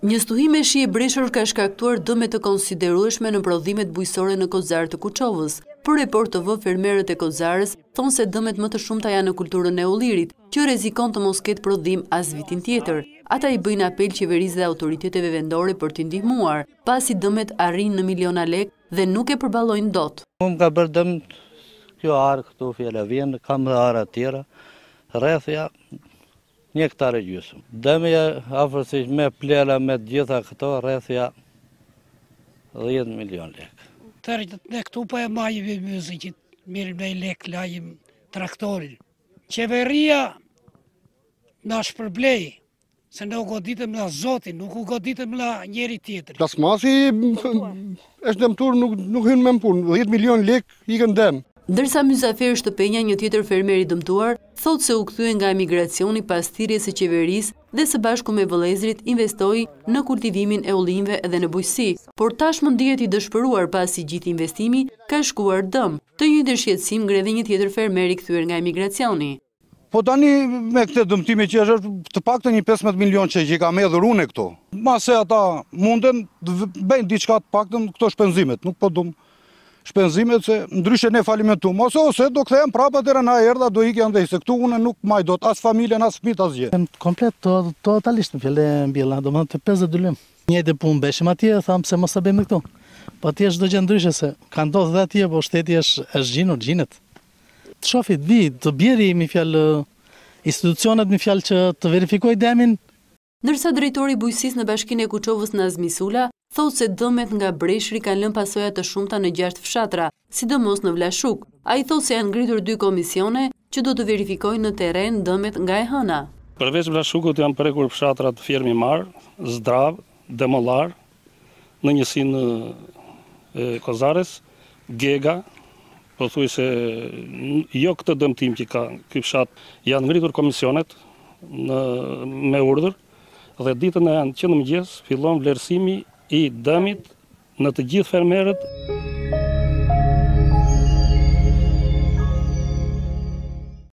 Një stuhi me shi e breshër ka shkaktuar dëme të konsiderueshme në prodhimet bujqësore në Kozare të Kuçovës. Për Report TV fermerët e Kozares, thonë se dëmet më të shumta janë në kulturën e ullirit, që rrezikon të mos ketë prodhim as vitin tjetër. Ata i bëjnë apel qeverisë dhe autoriteteve vendore për t'i ndihmuar, pasi dëmet arrijnë në miliona lekë dhe nuk e përballojnë dot. Më ka bërë dëm kjo arë këtu fjala vjen, kam dhe arë atje, rreth nja Një hektar e gjysmë. Dëmi afërsisht me plera me të gjitha këto rreth nja 10 milion lek. Tërë gjithë ne këtu po e majim i muzikit, mirë me lek lajmë traktorin. Qeveria na shpërblejë Se ne u goditëm nga Zoti, nuk u goditëm nga njeri tjetër. Plasmasi është dëmtur, nuk hyn më në punë, 10 milion lek ikën dëm. Ndërsa Myzafer Shtëpenja një tjetër fermer i dëmtuar, thotë se u kthye nga emigracioni pas thirrjes së qeverisë dhe së bashku me vëllezërit investoi në kultivimin e ullinjve dhe në bujqësi, por tashmë ndihet i dëshpëruar pasi gjithë investimi ka shkuar dëm. Të njëjtin shqetësim ngre dhe një tjetër fermer i kthyer nga emigracioni. Po tani me këtë dëmtim që është, është të paktën një 15 milion që që kam hedhur unë këtu. Mbase ata munden, bëjnë diçka të paktën këto shpenzimet, nuk po dumë shpenzimet se ndryshe ne falimentum. Ose ose do kthehem prapë atje nga erdha do iki andej se këtu unë nuk maj dot as familjen as fëmijët asgjë. Komplet to, totalisht e mbjella, domethënë të 50 dylymë. Njëjtë punë bëshim atje, thamë pse mos ta bëjmë këtu. Po atje çdo gjë ndryshe se kanë ndodhur dhe atje, po shteti është është gjindur, gjindet. Të shofi, të vi, të bjeri me një fjalë institucionet me një fjalë që të verifikojë dëmin. Ndërsa drejtori i bujqësisë në bashkinë e Kuçovës Nazmi Sula, thotë se dëmet nga breshri kanë lënë pasoja të shumta në gjashtë fshatra, sidomos në Vlashuk. Ai thotë se janë ngritur dy komisione që do të verifikojnë në terren dëmet nga e hëna. Përveç Vlashukut janë prekur fshatrat Fjermi Mar, Zdravë, Demollar, në njësinë e Kozares, Gega, pothuajse jo këtë dëmtim që ka ky fshat, janë ngritur komisionet në, me urdhër dhe ditën e hënë që në mëgjes fillon vlerësimi i dëmit në të gjithë fermerët.